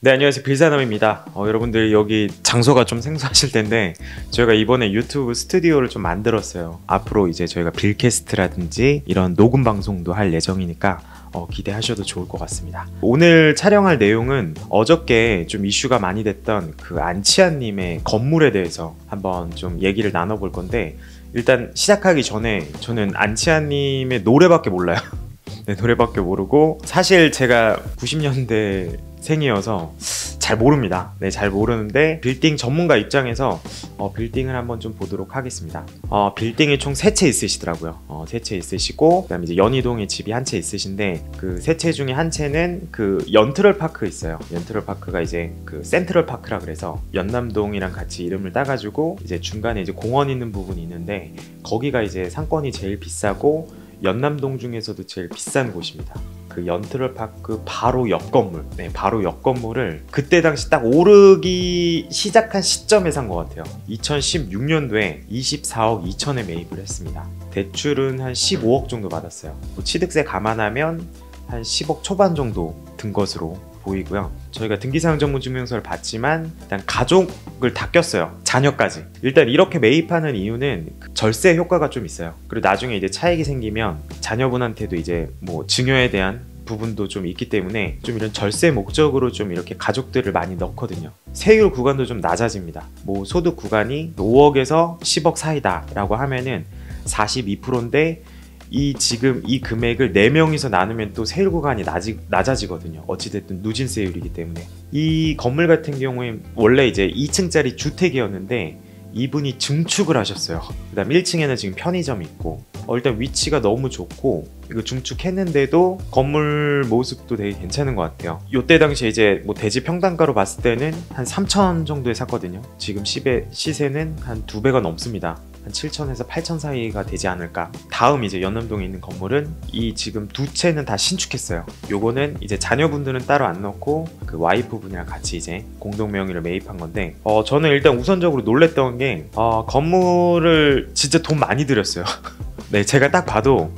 네 안녕하세요. 빌사남입니다. 어, 여러분들 여기 장소가 좀 생소하실 텐데 저희가 이번에 유튜브 스튜디오를 좀 만들었어요. 앞으로 이제 저희가 빌캐스트라든지 이런 녹음 방송도 할 예정이니까 어, 기대하셔도 좋을 것 같습니다. 오늘 촬영할 내용은 어저께 좀 이슈가 많이 됐던 그 안치아님의 건물에 대해서 한번 좀 얘기를 나눠볼 건데 일단 시작하기 전에 저는 안치아님의 노래밖에 몰라요. 네, 노래밖에 모르고 사실 제가 90년대 생이어서 잘 모릅니다. 네, 잘 모르는데 빌딩 전문가 입장에서 어, 빌딩을 한번 좀 보도록 하겠습니다. 어, 빌딩이 총 세 채 있으시더라고요. 어, 세채 있으시고 그다음에 이제 연희동에 집이 한 채 있으신데 그 세 채 중에 한 채는 그 연트럴 파크 있어요. 연트럴 파크가 이제 그 센트럴 파크라 그래서 연남동이랑 같이 이름을 따가지고 이제 중간에 이제 공원 있는 부분이 있는데 거기가 이제 상권이 제일 비싸고 연남동 중에서도 제일 비싼 곳입니다. 그 연트럴 파크 바로 옆 건물, 네, 바로 옆 건물을 그때 당시 딱 오르기 시작한 시점에 산 것 같아요. 2016년도에 24억 2천에 매입을 했습니다. 대출은 한 15억 정도 받았어요. 뭐 취득세 감안하면 한 10억 초반 정도 든 것으로 보이고요. 저희가 등기사항 전문 증명서를 받지만 일단 가족을 다 꼈어요. 자녀까지. 일단 이렇게 매입하는 이유는 그 절세 효과가 좀 있어요. 그리고 나중에 이제 차익이 생기면 자녀분한테도 이제 뭐 증여에 대한 부분도 좀 있기 때문에 좀 이런 절세 목적으로 좀 이렇게 가족들을 많이 넣거든요. 세율 구간도 좀 낮아집니다. 뭐 소득 구간이 5억에서 10억 사이다 라고 하면은 42%인데 이 지금 이 금액을 4명이서 나누면 또 세율 구간이 낮이, 낮아지거든요. 어찌됐든 누진세율이기 때문에. 이 건물 같은 경우에 원래 이제 2층짜리 주택이었는데 이분이 증축을 하셨어요. 그 다음 1층에는 지금 편의점이 있고 어, 일단 위치가 너무 좋고 이거 중축했는데도 건물 모습도 되게 괜찮은 것 같아요. 요때 당시에 이제 뭐 대지 평당가로 봤을 때는 한 3천 정도에 샀거든요. 지금 시세, 시세는 한두 배가 넘습니다. 한 7천에서 8천 사이가 되지 않을까. 다음 이제 연남동에 있는 건물은 이 지금 두 채는 다 신축했어요. 요거는 이제 자녀분들은 따로 안 넣고 그 와이프 분이랑 같이 이제 공동 명의를 매입한 건데 어 저는 일단 우선적으로 놀랬던 게 어, 건물을 진짜 돈 많이 들였어요. 네, 제가 딱 봐도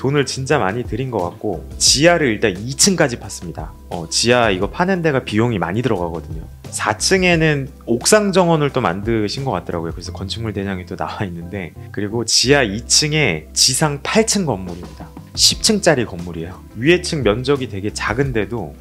돈을 진짜 많이 들인 것 같고 지하를 일단 2층까지 팠습니다. 어, 지하 이거 파는 데가 비용이 많이 들어가거든요. 4층에는 옥상 정원을 또 만드신 것 같더라고요. 그래서 건축물 대장이 또 나와 있는데 그리고 지하 2층에 지상 8층 건물입니다. 10층짜리 건물이에요. 위에 층 면적이 되게 작은데도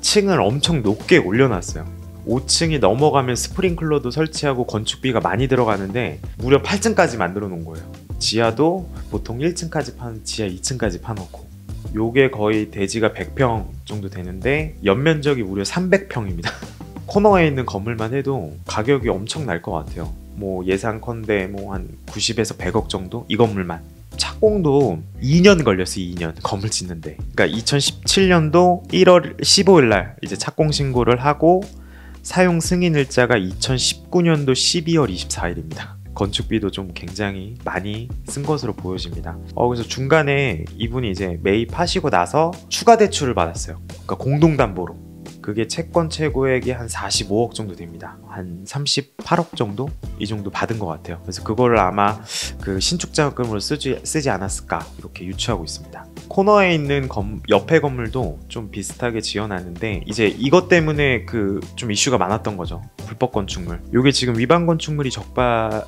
층을 엄청 높게 올려놨어요. 5층이 넘어가면 스프링클러도 설치하고 건축비가 많이 들어가는데 무려 8층까지 만들어 놓은 거예요. 지하도 보통 1층까지 파는 지하 2층까지 파놓고 요게 거의 대지가 100평 정도 되는데 연면적이 무려 300평입니다. 코너에 있는 건물만 해도 가격이 엄청 날 것 같아요. 뭐 예상컨대 뭐 한 90에서 100억 정도 이 건물만. 착공도 2년 걸렸어요. 2년 건물 짓는데. 그러니까 2017년도 1월 15일 날 이제 착공 신고를 하고 사용 승인 일자가 2019년도 12월 24일입니다. 건축비도 좀 굉장히 많이 쓴 것으로 보여집니다. 어, 그래서 중간에 이분이 이제 매입하시고 나서 추가 대출을 받았어요. 그러니까 공동담보로. 그게 채권 최고액이 한 45억 정도 됩니다. 한 38억 정도? 이 정도 받은 것 같아요. 그래서 그거를 아마 그 신축 자금으로 쓰지, 쓰지 않았을까 이렇게 유추하고 있습니다. 코너에 있는 건, 옆에 건물도 좀 비슷하게 지어놨는데 이제 이것 때문에 그 좀 이슈가 많았던 거죠. 불법 건축물. 이게 지금 위반 건축물이 적발이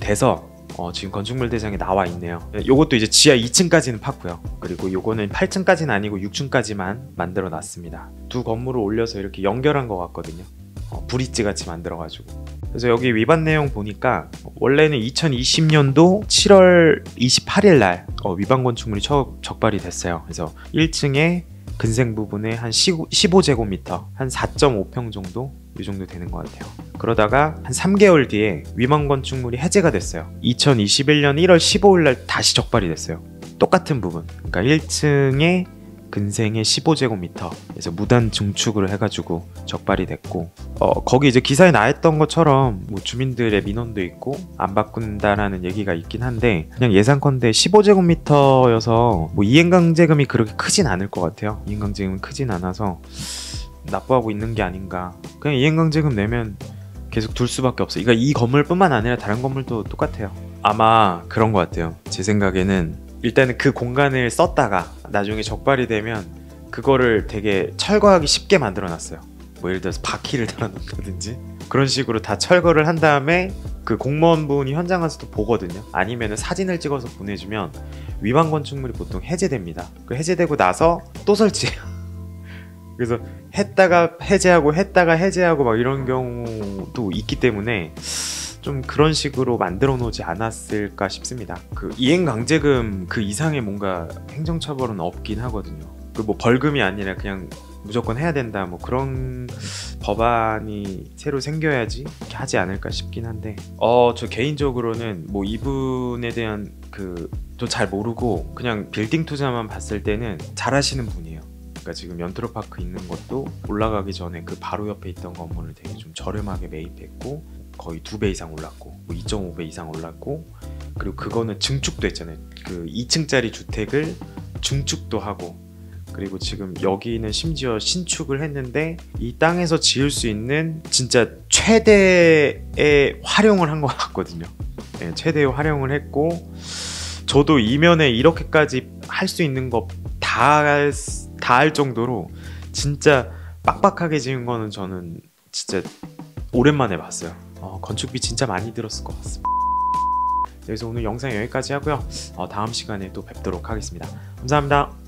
돼서 어, 지금 건축물 대장에 나와 있네요. 요것도 이제 지하 2층까지는 팠고요. 그리고 요거는 8층까지는 아니고 6층까지만 만들어 놨습니다. 두 건물을 올려서 이렇게 연결한 것 같거든요. 어, 브릿지 같이 만들어 가지고. 그래서 여기 위반 내용 보니까 원래는 2020년도 7월 28일 날 어, 위반 건축물이 처음 적발이 됐어요. 그래서 1층에 근생 부분에 한 15제곱미터, 한 4.5평 정도 이 정도 되는 것 같아요. 그러다가 한 3개월 뒤에 위반 건축물이 해제가 됐어요. 2021년 1월 15일 날 다시 적발이 됐어요. 똑같은 부분. 그러니까 1층에 근생의 15제곱미터 그래서 무단 증축을 해가지고 적발이 됐고 어, 거기 이제 기사에 나왔던 것처럼 뭐 주민들의 민원도 있고 안 바꾼다라는 얘기가 있긴 한데 그냥 예상컨대 15제곱미터여서 뭐 이행강제금이 그렇게 크진 않을 것 같아요 이행강제금은 크진 않아서 납부하고 있는 게 아닌가 그냥 이행강제금 내면 계속 둘 수밖에 없어요 그러니까 이 건물뿐만 아니라 다른 건물도 똑같아요 아마 그런 것 같아요 제 생각에는 일단은 그 공간을 썼다가 나중에 적발이 되면 그거를 되게 철거하기 쉽게 만들어 놨어요. 뭐 예를 들어서 바퀴를 달아놓는다든지 그런 식으로 다 철거를 한 다음에 그 공무원분이 현장 가서 또 보거든요. 아니면은 사진을 찍어서 보내주면 위반 건축물이 보통 해제됩니다. 그 해제되고 나서 또 설치해요. 그래서 했다가 해제하고 했다가 해제하고 막 이런 경우도 있기 때문에 좀 그런 식으로 만들어 놓지 않았을까 싶습니다. 그 이행 강제금 그 이상의 뭔가 행정 처벌은 없긴 하거든요. 그 뭐 벌금이 아니라 그냥 무조건 해야 된다 뭐 그런 법안이 새로 생겨야지 하지 않을까 싶긴 한데 어 저 개인적으로는 뭐 이분에 대한 그 저 잘 모르고 그냥 빌딩 투자만 봤을 때는 잘하시는 분이에요. 그러니까 지금 연트로파크 있는 것도 올라가기 전에 그 바로 옆에 있던 건물을 되게 좀 저렴하게 매입했고 거의 두 배 이상 올랐고 뭐 2.5배 이상 올랐고 그리고 그거는 증축도 했잖아요. 그 2층짜리 주택을 중축도 하고 그리고 지금 여기는 심지어 신축을 했는데 이 땅에서 지을 수 있는 진짜 최대의 활용을 한 것 같거든요. 네, 최대의 활용을 했고 저도 이면에 이렇게까지 할 수 있는 거 다 다 할 정도로 진짜 빡빡하게 지은 거는 저는 진짜 오랜만에 봤어요. 어, 건축비 진짜 많이 들었을 것 같습니다. 그래서 오늘 영상 여기까지 하고요. 어, 다음 시간에 또 뵙도록 하겠습니다. 감사합니다.